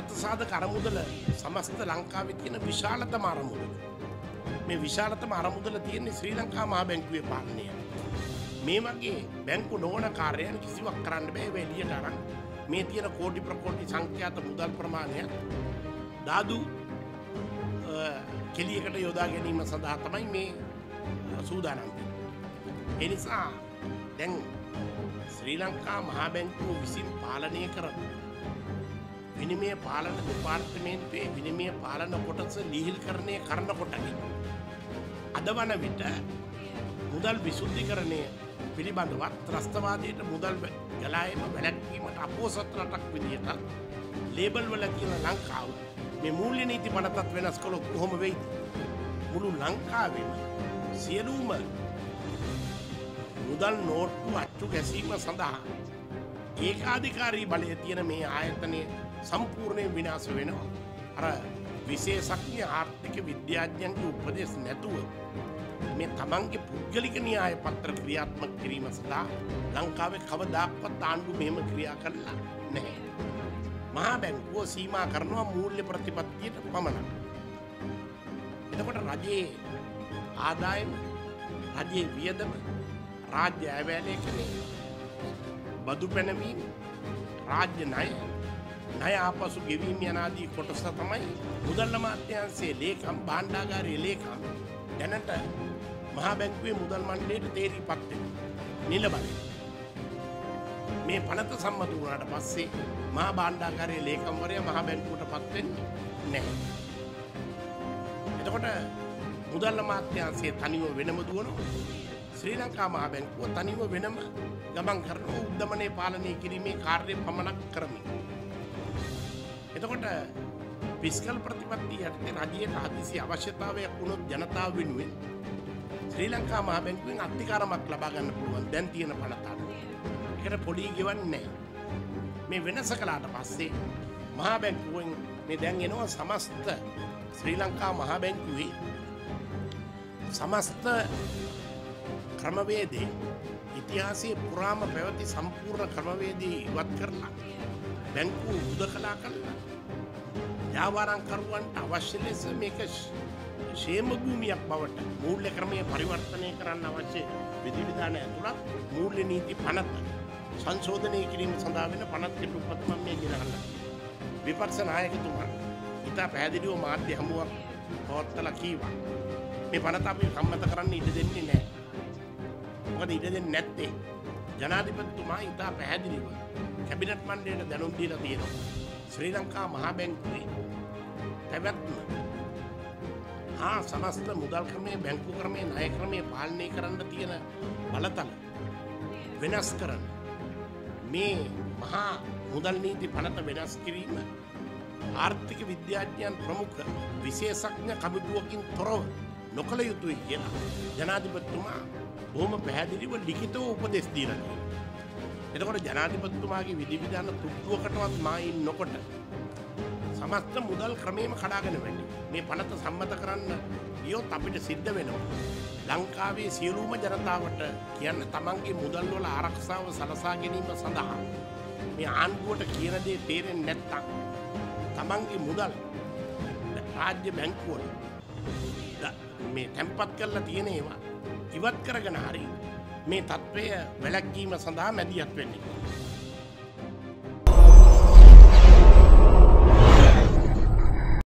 අර්ථසාධක අරමුදල සමස්ත ලංකාවේ තියෙන විශාලතම අරමුදල. මේ විශාලතම අරමුදල තියෙන්නේ ශ්‍රී ලංකා මහා බැංකුවේ පාලනය. මේ වගේ බැංකු නොවන කාර්යයන් කිසිවක් කරන්න බෑ ඒවා එළියට අරන් මේ තියෙන කෝටි ප්‍රකෝටි සංඛ්‍යාත මුදල් ප්‍රමාණය දාදු කෙලියකට යොදා ගැනීම සඳහා තමයි මේ සූදානම් වෙන්නේ. ඒ නිසා දැන් ශ්‍රී ලංකා මහා බැංකුව විසින් පාලනය කරන විනිමය පාලන දෙපාර්තමේන්තුවේ විනිමය පාලන කොටස ලිහිල් කරණය කරන කොටගෙන අද වන විට මුදල් විසුද්ධිකරණය පිළිබඳවත් ත්‍රස්තවාදයට මුදල් ගලායම වැලැක්වීමට අපෝසත් රටක් විදිහට ලේබල් වල කියන ලංකාව මේ මූල්‍ය නීති පනතත් වෙනස් කළොත් කොහොම වෙයිද? මුළු ලංකාවෙම සියලුම මුදල් නෝට්ටු අච්චු ගැසීම සඳහා ඒකාධිකාරී බලය තියෙන මේ ආයතනය සම්පූර්ණයෙන් විනාශ වෙනවා. අර විශේෂඥ ආර්ථික විද්‍යාඥයන්ගේ උපදෙස් නැතුව මේ තමන්ගේ පුද්ගලික න්‍යාය පත්‍ර ක්‍රියාත්මක කිරීම සඳහා ලංකාවේ කවදාක්වත් ආණ්ඩු මෙහෙම ක්‍රියා කළා නැහැ. මහා බැංකුව සීමා කරනවා මූල්‍ය ප්‍රතිපත්තියට පමණක්. එතකොට රජයේ ආදායම රජයේ වියදම රාජ්‍ය ඇවෑලේකනේ බදු පැනවීම රාජ්‍ය ණය ණය ආපසු ගෙවීම යනාදී කොටස තමයි මුදල් අමාත්‍යාංශයේ ලේකම් භාණ්ඩාගාරයේ ලේකම් දැනට මහා බැංකුවේ මුදල් මණ්ඩලයට තේරීපත් වෙනවා නිල බලය. මේ පනත සම්මත වුණාට පස්සේ මහා භාණ්ඩාගාරයේ ලේකම්වරයා මහා බැංකුවට පත් වෙන්නේ නැහැ. එතකොට මුදල් අමාත්‍යාංශයේ තනිව වෙනම දුවනවා. ශ්‍රී ලංකා මහා බැංකුව තනිව වෙනම ගමන් කරන උද්දමනය පාලනය කිරීමේ කාර්ය පමණක් කරමින්. එතකොට පිස්කල් ප්‍රතිපත්ති යටතේ රජයට හදිසි අවශ්‍යතාවයක් වුණොත් ජනතාව වෙනුවෙන් ශ්‍රී ලංකා මහා බැංකුවෙන් අත්තිකාරමක් ලබා ගන්න පුළුවන් දැන් තියෙන පනතට. ඒකට පොඩි ගෙවන්නේ මේ වෙනස කළාට පස්සේ මහා බැංකුවෙන් මේ දැන් එනවා සමස්ත ශ්‍රී ලංකා මහා බැංකුවේ සමස්ත ක්‍රමවේදේ ඉතිහාසයේ පුරාම පැවති සම්පූර්ණ ක්‍රමවේදී ඉවත් කරලා බැංකු උද කලා කල්ලා යාවාරංකරුවන්ට අවශ්‍ය ලෙස මේක ශේම භූමියක් බවට මූල්‍ය ක්‍රමය පරිවර්තනය කරන්න අවශ්‍ය විධිවිධාන ඇතුළත් මූල්‍ය නීති පනත සංශෝධනය කිරීම සඳහා වෙන පනත් කෙටු පත්මන් මේ ගෙනහල්ල විපක්ෂ නායකතුමා ඉතා පැහැදිලිව මාධ්‍ය හමුවක් පවත්තල කීවා. මේ පනත අපි කම්මත කරන්න ඉඩ දෙන්නේ නෑ මොකද ඉඩ දෙන්නේ නැත්තේ? ජනාධිපතිතුමා ඉතා පැහැදිලිව කැබිනට් මණ්ඩලයට දැනුම් දීලා තියෙනවා. ශ්‍රී ලංකා මහා බැංකුවේ පැවැත්ම හා සමස්ත මුදල් ක්‍රමය බැංකු ක්‍රමය ණය ක්‍රමය පාලනය කරන්න තියෙන බලතල වෙනස් කරන්න මේ මහා මුදල් නීති පනත වෙනස් කිරීම ආර්ථික විද්‍යාඥයන් ප්‍රමුඛ විශේෂඥ කමිටුවකින් තොරව නොකළ යුතුයි කියලා ජනාධිපතිතුමා බොහොම පැහැදිලිව ලිඛිතව උපදෙස් දීලා තියෙනවා. එතකොට ජනාධිපතිතුමාගේ විධිවිධාන තුට්ටුවකටවත් මායින් නොකොට සමස්ත මුදල් ක්‍රමේම කඩාගෙන වෙන්නේ. මේ පනත සම්මත කරන්න ගියොත් අපිට සිද්ධ වෙනවා. ලංකාවේ සියලුම ජනතාවට කියන්න තමන්ගේ මුදල් වල ආරක්ෂාව සලසා ගැනීම සඳහා මේ ආණ්ඩුවට කියන දේ තේරෙන්නේ නැත්තම් තමන්ගේ මුදල් රාජ්‍ය බැංකුවල මේ තැන්පත් කරලා තියෙන ඒවා ඉවත් කරගෙන හරි මේ තත්ත්වය වැලැක්වීම සඳහා මැදිහත් වෙන්නේ.